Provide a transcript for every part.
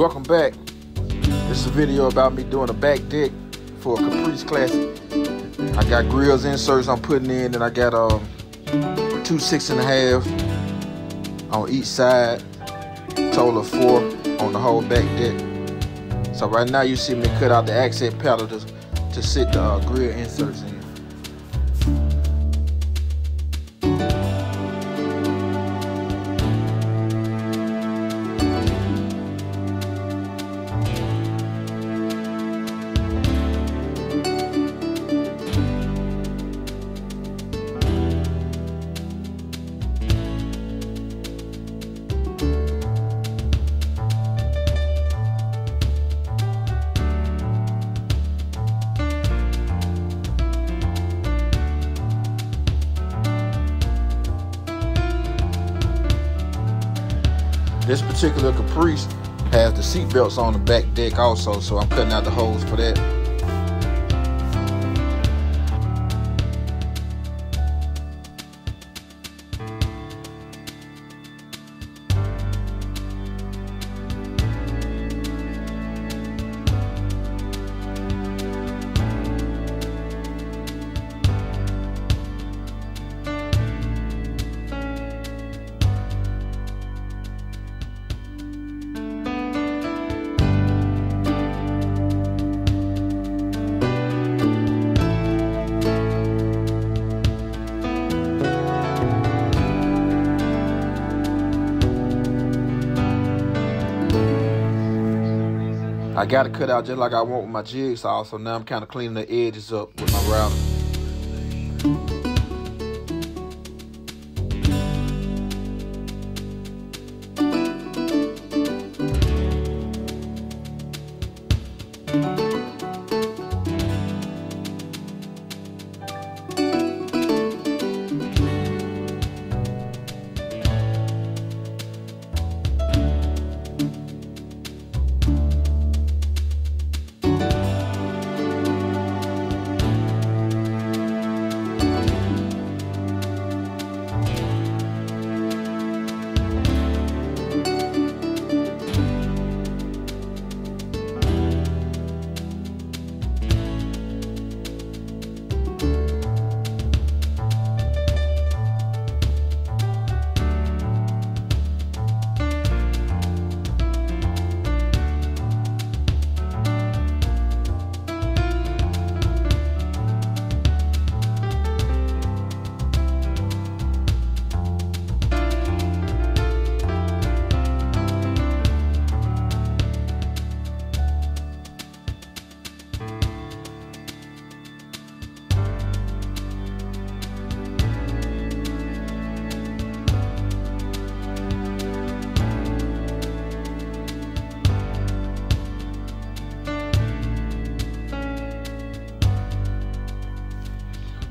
Welcome back. This is a video about me doing a back deck for a Caprice Classic. I got grills inserts I'm putting in and I got um, two six and a half on each side. Total of four on the whole back deck. So right now you see me cut out the accent panel to, to sit the uh, grill inserts in. Particular Caprice has the seat belts on the back deck also, so I'm cutting out the holes for that. I got it cut out just like I want with my jigsaw, so now I'm kind of cleaning the edges up with my router.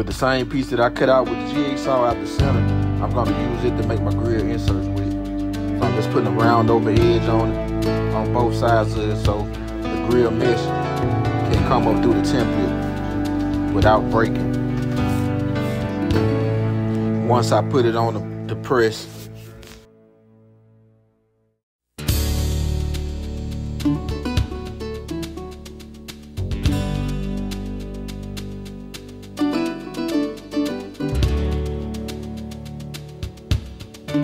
With the same piece that I cut out with the jigsaw out the center, I'm gonna use it to make my grill inserts with. So I'm just putting a round over edge on it, on both sides of it so the grill mesh can come up through the template without breaking. Once I put it on the, the press, All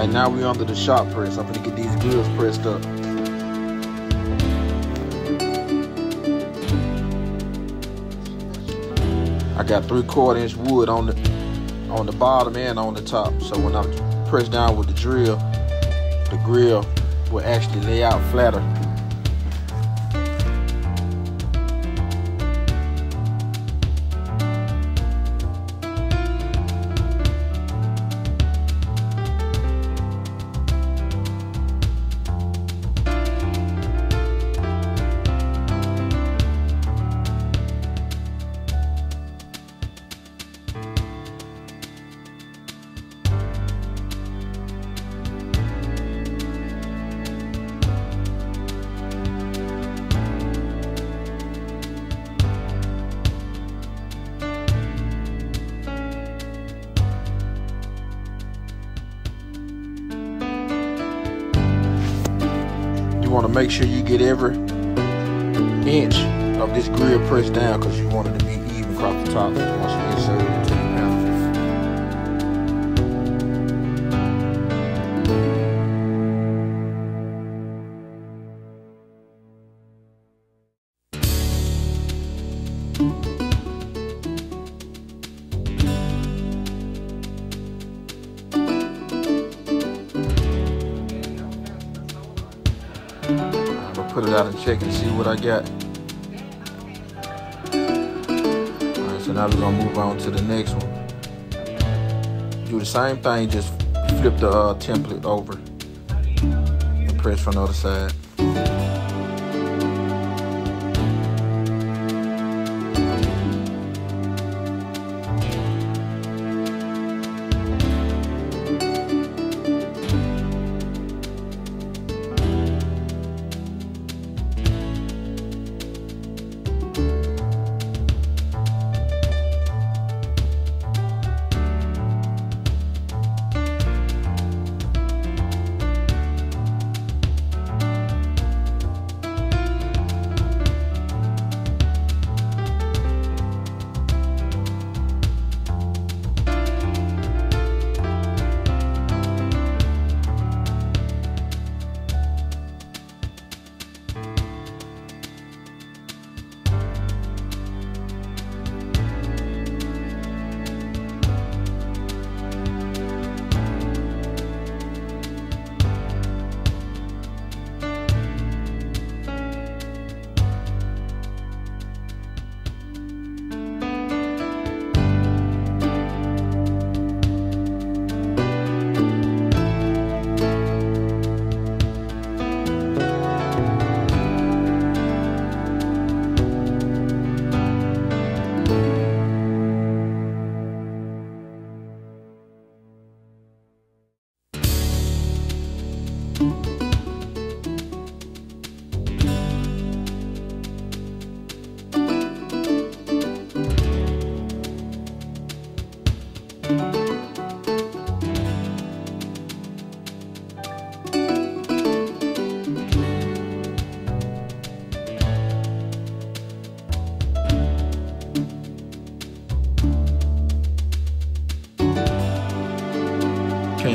right, now we're under the shop press. I'm gonna get these grills pressed up. I got three quarter inch wood on the on the bottom and on the top. So when I press down with the drill, the grill will actually lay out flatter. Make sure you get every inch of this grill pressed down because you want it to be even across the top once you get served into. What I got. Alright, so now we're gonna move on to the next one. Do the same thing, just flip the uh, template over and press from the other side.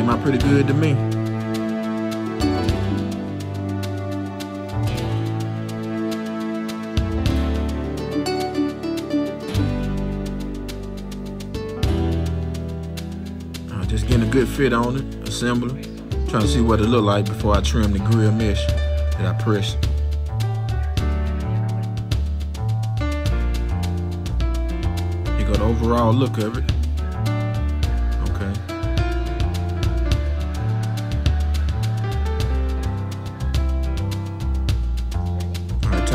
Came out pretty good to me. Just getting a good fit on it, assembling, Trying to see what it look like before I trim the grill mesh that I pressed. You got the overall look of it.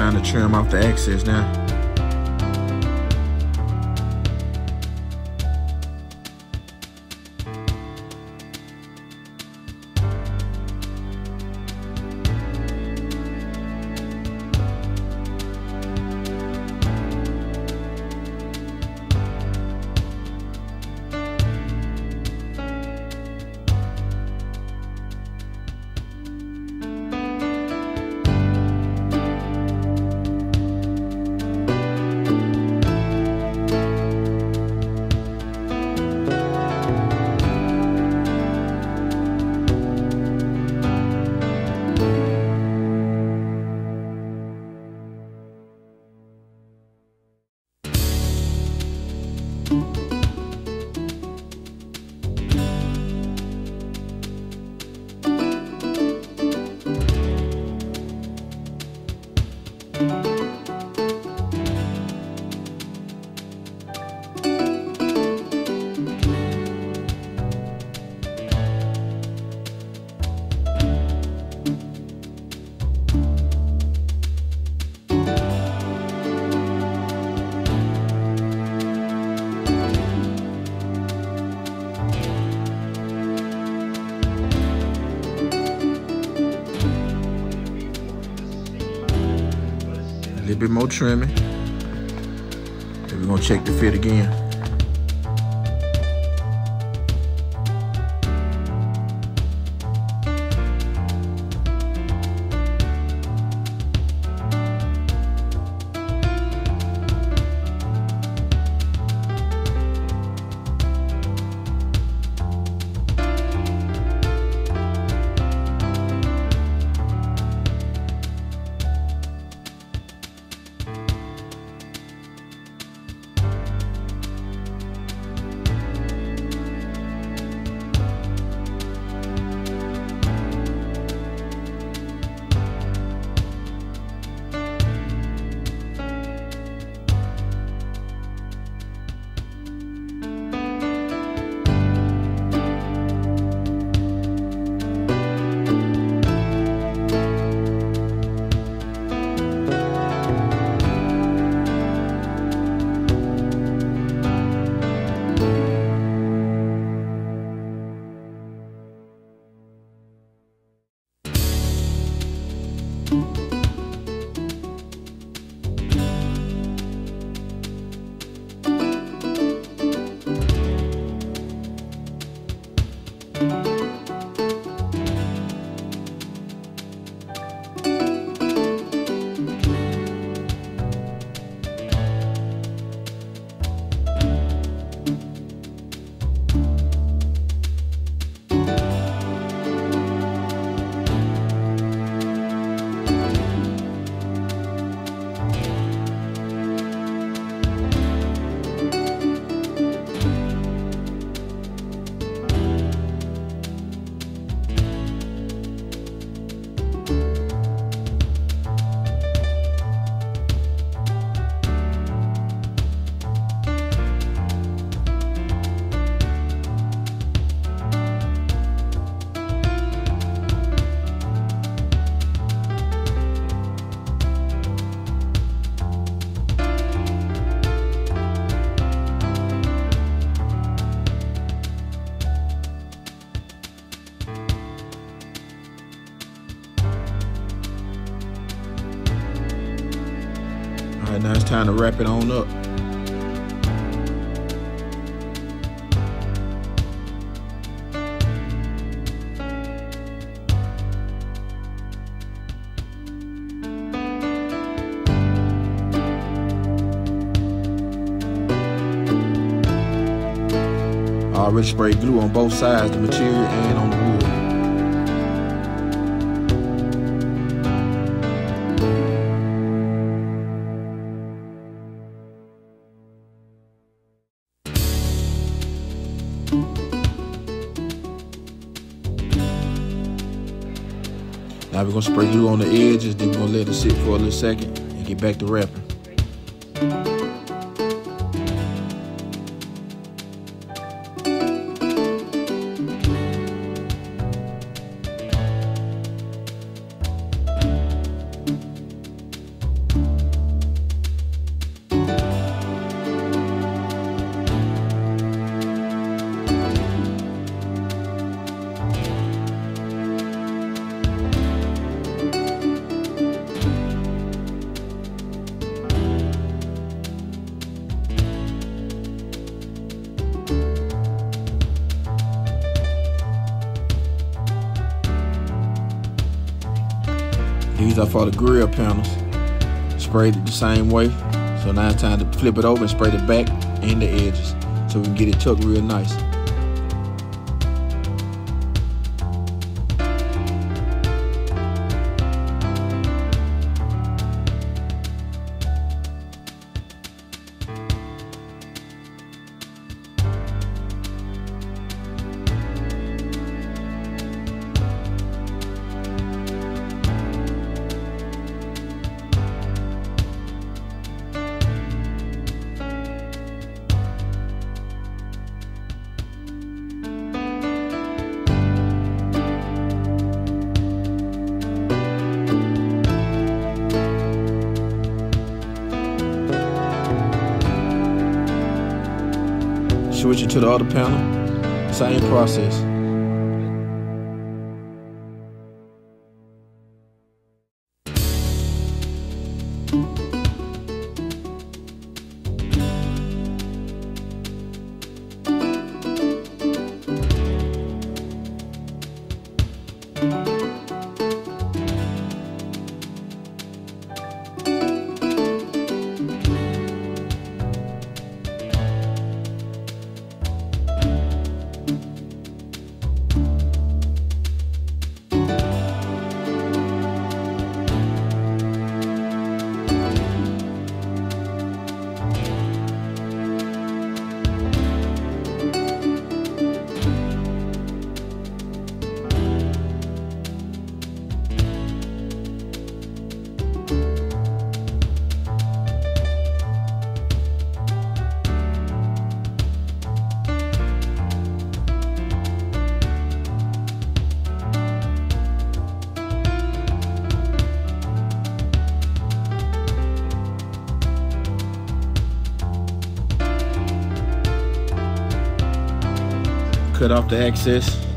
Time to trim off the excess now. Bit more trimming. Then we're gonna check the fit again. Now it's time to wrap it on up. I already sprayed glue on both sides, the material and on the wood. Now we're gonna spray glue on the edges, then we're gonna let it sit for a little second and get back to wrapping. These are for the grill panels. Sprayed it the same way. So now it's time to flip it over and spray the back and the edges so we can get it tucked real nice. To the other panel. Same process. Off the excess.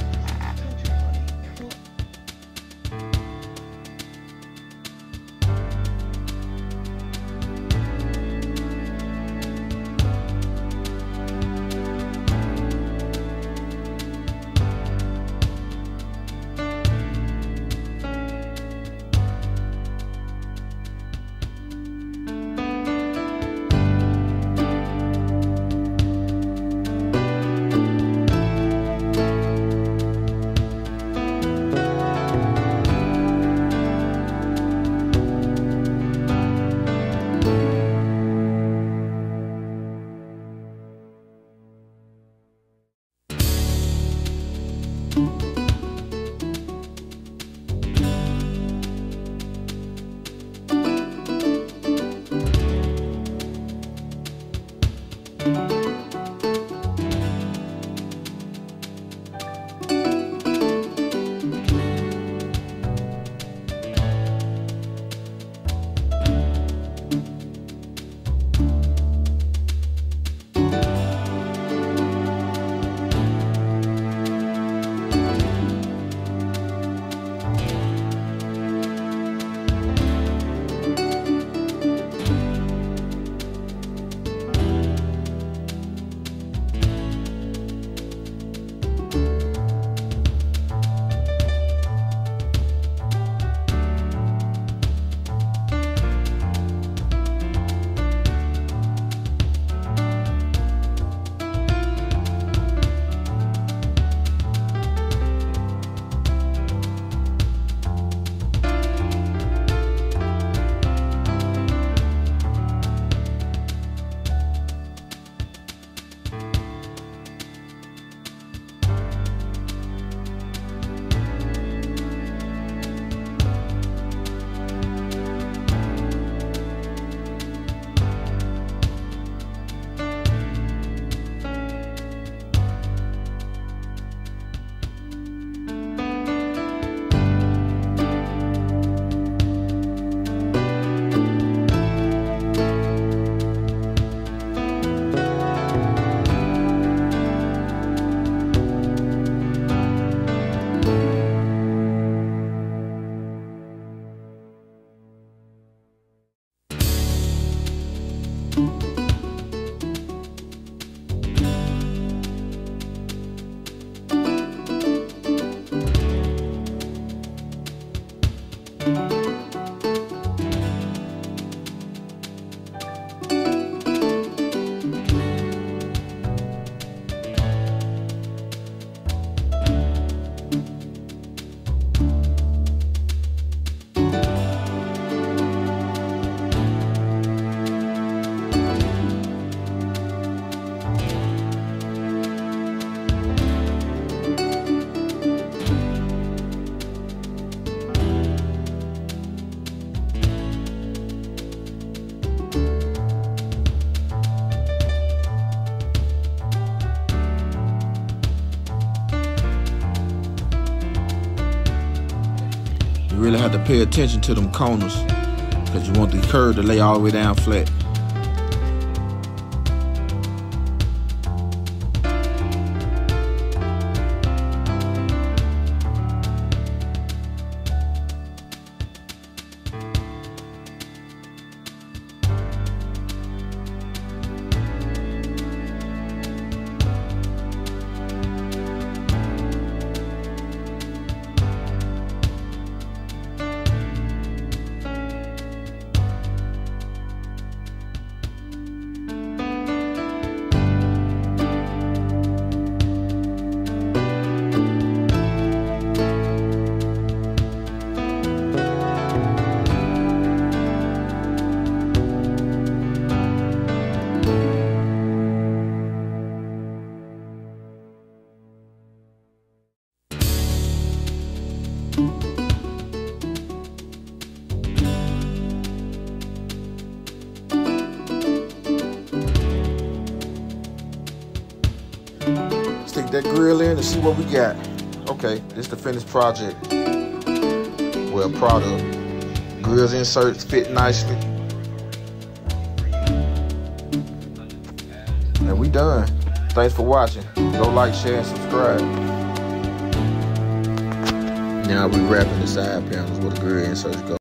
Pay attention to them corners because you want the curve to lay all the way down flat. In and see what we got. Okay, this is the finished project. Well, product. Grills inserts fit nicely. And we done. Thanks for watching. Go like, share, and subscribe. Now we wrapping the side panels where the grill inserts go.